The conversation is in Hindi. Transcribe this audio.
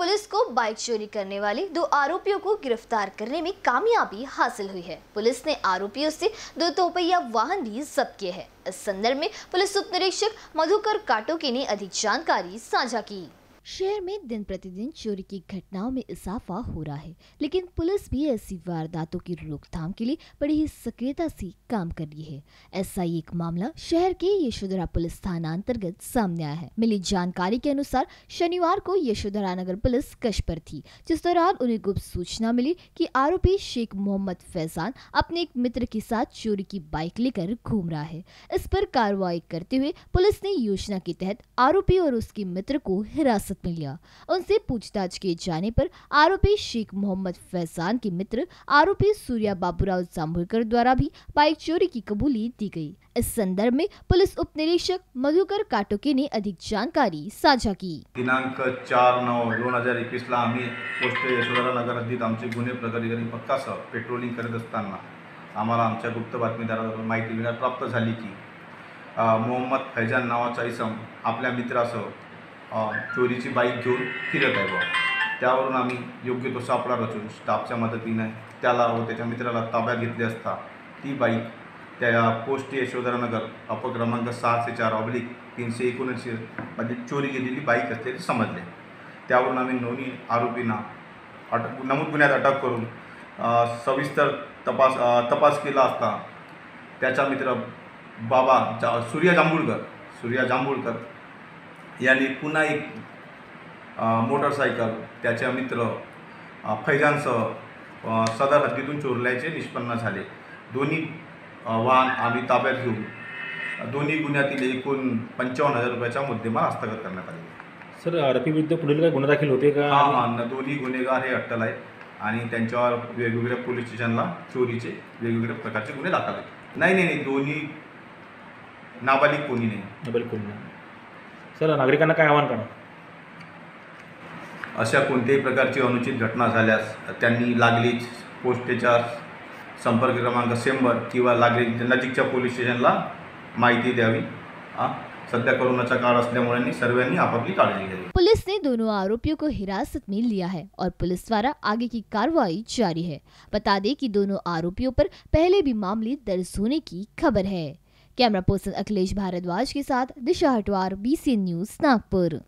पुलिस को बाइक चोरी करने वाले दो आरोपियों को गिरफ़्तार करने में कामयाबी हासिल हुई है। पुलिस ने आरोपियों से दो दोपहिया वाहन भी जब्त किए हैं। इस संदर्भ में पुलिस उप निरीक्षक मधुकर काटोके ने अधिक जानकारी साझा की। शहर में दिन प्रतिदिन चोरी की घटनाओं में इजाफा हो रहा है, लेकिन पुलिस भी ऐसी वारदातों की रोकथाम के लिए बड़ी ही सक्रियता से काम कर रही है। ऐसा ही एक मामला शहर के यशोधरा पुलिस थाना अंतर्गत सामने आया है। मिली जानकारी के अनुसार शनिवार को यशोधरा नगर पुलिस कश पर थी, जिस दौरान उन्हें गुप्त सूचना मिली की आरोपी शेख मोहम्मद फैजान अपने एक मित्र के साथ चोरी की बाइक लेकर घूम रहा है। इस पर कार्रवाई करते हुए पुलिस ने योजना के तहत आरोपी और उसके मित्र को हिरासत में लिया। उनसे पूछताछ किए जाने पर आरोपी शेख मोहम्मद फैजान के मित्र, आरोपी सूर्या बाबूराव जाम्भुलकर द्वारा भी बाइक चोरी की कबूली दी गई। इस संदर्भ में पुलिस उप निरीक्षक मधुकर काटोके ने अधिक जानकारी साझा की। दिनांक चार नौ दोन हज़ार एकवीसला आम्ही पोस्ट नगर हद्दीत आमचे गुन्हे प्रगती पथकासह पेट्रोलिंग करत असताना गुप्त बातमीदाराकडून माहिती प्राप्त की मोहम्मद फैजान नावाचा इसम आपल्या मित्रासह चोरीची बाईक घेऊन फिरत आहे बा त्यावरून आम्ही योग्य तो सापळा रचून स्टाफच्या मदतीने त्याला व त्याच्या मित्राला ताब्यात घेतले असता ती बाईक त्या पोस्ट यशोधरानगर अपक्रमांक सहाशे चार ऑब्लिक तीनशे एकोणऐंशी मध्ये चोरी गेलेली बाईक असल्याचे समजले. त्यावरून आम्ही दोन्ही आरोपींना अटक नमूद गुन्ह्यात अटक करून सविस्तर तपास तपास केला असता त्याचा मित्र बाबा जा सूर्या जांभूळकर सूर्या जांभूळकर यांनी पुन्हा एक मोटरसायकल त्याच्या मित्र अ, सदर हद्दीतून चोरल्याचे निष्पन्न झाले. दोन्ही वाहन आम्ही ताब्यात घेऊन दोन्ही गुन्ह्यातील एकूण पंचावन्न हजार रुपयाचा मुद्देमाल हस्तगत करण्यात आले. सर आरोपी विरुद्ध पुढील काय गुन्हा दाखल होते का? हा दोन्ही गुन्हेगार हे अट्टल आहेत आणि त्यांच्यावर वेगवेगळ्या पोलीस स्टेशनला चोरीचे वेगवेगळ्या प्रकारचे गुन्हे दाखल आहेत. नाही नाही नाही दोन्ही नाबालिक कोणी नाही. बिलकुल नाही. सर नागरिकांना काय आवाहन करा अशा कोणत्याही प्रकारची अनुचित घटना झाल्यास त्यांनी लागलीच पोस्टेच्या संपर्क क्रमांक शंभर किंवा लागली नजीकच्या पोलीस स्टेशनला माहिती द्यावी. आ? सध्या कोरोनाचा काळ असल्यामुळे सर्वांनी आपापली काळजी घ्यावी. पुलिस ने दोनों आरोपियों को हिरासत में लिया है और पुलिस द्वारा आगे की कार्रवाई जारी है. बता दें कि दोनों आरोपियों पर पहले भी मामले दर्ज होने की खबर है। कैमरा पर्सन अखिलेश भारद्वाज के साथ दिशा हटवार बी न्यूज़ नागपुर।